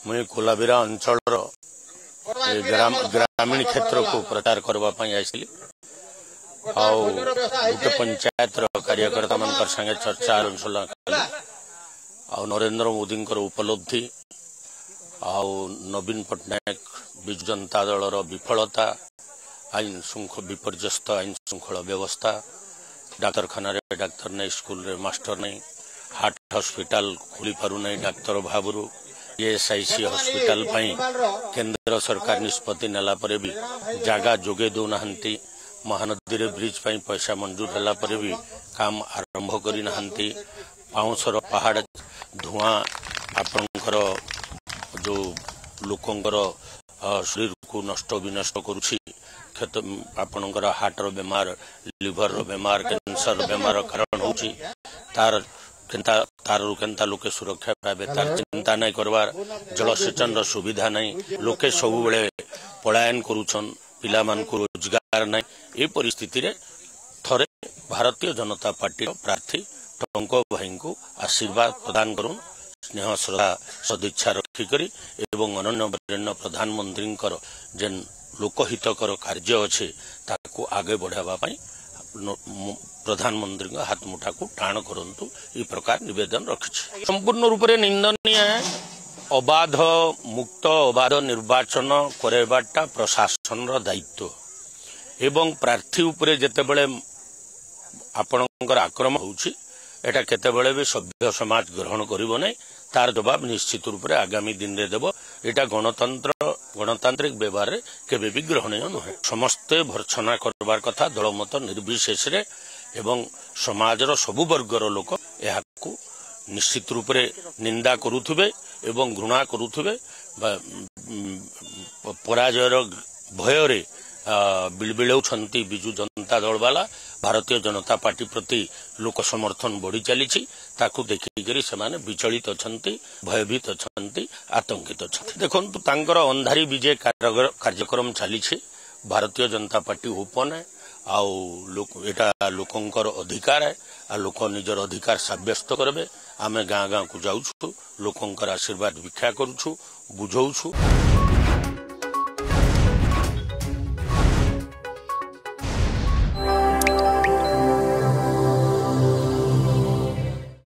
ମୁଇଁ କୋଲାବିରା ଅଞ୍ଚଳର ଏ ଗ୍ରାମ ଗ୍ରାମୀଣ କ୍ଷେତ୍ରକୁ ପ୍ରଚାର କରିବା ପାଇଁ ଆସିଲି ଆଉ ଗୋଟେ ପଞ୍ଚାୟତର କାର୍ଯ୍ୟକର୍ତ୍ତାମାନଙ୍କର ସାଙ୍ଗେ ଚର୍ଚ୍ଚା ଆଲୋଚନା କଲି ଆଉ ନରେନ୍ଦ୍ର ମୋଦିଙ୍କର ଉପଲବ୍ଧି ଆଉ ନବୀନ ପଟ୍ଟନାୟକ ବିଜୁ ଜନତା ଦଳର ବିଫଳତା ଆଇନ ଶୃଙ୍ଖ ବିପର୍ଯ୍ୟସ୍ତ ଆଇନ ଶୃଙ୍ଖଳ ବ୍ୟବସ୍ଥା ଡାକ୍ତରଖାନାରେ ଡାକ୍ତର ନାହିଁ ସ୍କୁଲରେ ମାଷ୍ଟର ନାହିଁ ହାର୍ଟ ହସ୍ପିଟାଲ ଖୋଲି ପାରୁନାହିଁ ଡାକ୍ତର ଅଭାବରୁ ଇଏସ୍ଆଇସି ହସ୍ପିଟାଲ ପାଇଁ କେନ୍ଦ୍ର ସରକାର ନିଷ୍ପତ୍ତି ନେଲା ପରେ ବି ଜାଗା ଯୋଗାଇ ଦେଉନାହାନ୍ତି। ମହାନଦୀରେ ବ୍ରିଜ ପାଇଁ ପଇସା ମଞ୍ଜୁର ହେଲା ପରେ ବି କାମ ଆରମ୍ଭ କରିନାହାନ୍ତି। ପାଉଁଶର ପାହାଡ଼ ଧୂଆଁ ଆପଣଙ୍କର ଯୋଉ ଲୋକଙ୍କର ଶରୀରକୁ ନଷ୍ଟ ବିନଷ୍ଟ କରୁଛି। କ୍ଷତ ଆପଣଙ୍କର ହାର୍ଟର ବେମାର ଲିଭରର ବେମାର କ୍ୟାନ୍ସର ବେମାର କାରଣ ହେଉଛି। ତାର କେନ୍ତା ତାରରୁ କେନ୍ତା ଲୋକେ ସୁରକ୍ଷା ପାଇବେ ତାର ଚିନ୍ତା ନାଇଁ କରବାର ଜଳସେଚନର ସୁବିଧା ନାହିଁ ଲୋକେ ସବୁବେଳେ ପଳାୟନ କରୁଛନ୍ ପିଲାମାନଙ୍କୁ ରୋଜଗାର ନାହିଁ ଏ ପରିସ୍ଥିତିରେ ଥରେ ଭାରତୀୟ ଜନତା ପାର୍ଟିର ପ୍ରାର୍ଥୀ ଟଙ୍କ ଭାଇଙ୍କୁ ଆଶୀର୍ବାଦ ପ୍ରଦାନ କରୁନ୍ ସ୍ନେହ ଶ୍ରଦ୍ଧା ସଦିଚ୍ଛା ରଖିକରି ଏବଂ ଅନନ୍ୟ ବରେଣ୍ୟ ପ୍ରଧାନମନ୍ତ୍ରୀଙ୍କର ଯେନ୍ ଲୋକହିତକର କାର୍ଯ୍ୟ ଅଛି ତାକୁ ଆଗେ ବଢ଼ାଇବା ପାଇଁ ପ୍ରଧାନମନ୍ତ୍ରୀଙ୍କ ହାତ ମୁଠାକୁ ଟାଣ କରନ୍ତୁ এই ପ୍ରକାର ନିବେଦନ ରଖିଛି ସମ୍ପୂର୍ଣ୍ଣ ରୂପରେ ନିନ୍ଦନୀୟ ଅବାଧ ମୁକ୍ତ ଅବାଧ ନିର୍ବାଚନ କରାଇବାଟା ପ୍ରଶାସନର ଦାୟିତ୍ୱ ଏବଂ ପ୍ରାର୍ଥୀ ଉପରେ ଯେତେବେଳେ ଆପଣଙ୍କର ଆକ୍ରମଣ ହେଉଛି ଏଟା କେତେବେଳେ ବି ସଭ୍ୟ ସମାଜ ଗ୍ରହଣ କରିବ ନାହିଁ ତାର ଜବାବ ନିଶ୍ଚିତ ରୂପରେ ଆଗାମୀ ଦିନରେ ଦେବ ଏଟା ଗଣତନ୍ତ୍ର ଗଣତାନ୍ତ୍ରିକ ବ୍ୟବହାରରେ କେବେ ବି ଗ୍ରହଣୀୟ ନୁହେଁ ସମସ୍ତେ ଭର୍ସନା କରବାର କଥା ଦଳମତ ନିର୍ବିଶେଷରେ ଏବଂ ସମାଜର ସବୁ ବର୍ଗର ଲୋକ ଏହାକୁ ନିଶ୍ଚିତ ରୂପରେ ନିନ୍ଦା କରୁଥିବେ ଏବଂ ଘୃଣା କରୁଥିବେ ବା ଉମ୍, ପରାଜୟର ଭୟରେ ଆ, ବିଳବିଳଉଛନ୍ତି ବିଜୁ ଜନତା ଦଳବାଲା ଭାରତୀୟ ଜନତା ପାର୍ଟି ପ୍ରତି ଲୋକ ସମର୍ଥନ ବଢି ଚାଲିଛି ତାକୁ ଦେଖିକରି ସେମାନେ ବିଚଳିତ ଅଛନ୍ତି ଭୟଭୀତ ଅଛନ୍ତି ଆତଙ୍କିତ ଅଛନ୍ତି। ଦେଖନ୍ତୁ ତାଙ୍କର ଅନ୍ଧାରୀ ବିଜୟ କାର୍ଯ୍ୟ- କାର୍ଯ୍ୟକ୍ରମ ଚାଲିଛି। ଭାରତୀୟ ଜନତା ପାର୍ଟି ଓପନ ଆଉ ଲୋକ- ଏଟା ଲୋକଙ୍କର ଅଧିକାର है ଆଉ ଲୋକ ନିଜର ଅଧିକାର ସାବ୍ୟସ୍ତ କରିବେ। ଆମେ ଗାଁ ଗାଁକୁ ଯାଉଛୁ ଲୋକଙ୍କର ଆଶୀର୍ବାଦ ଭିକ୍ଷା କରୁଛୁ ବୁଝଉଛୁ।